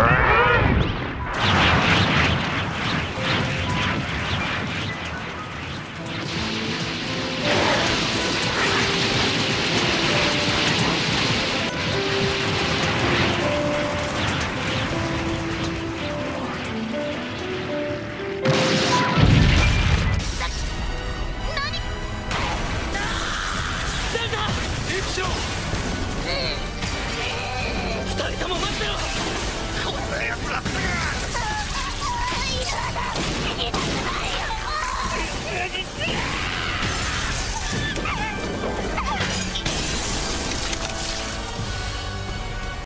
二封じする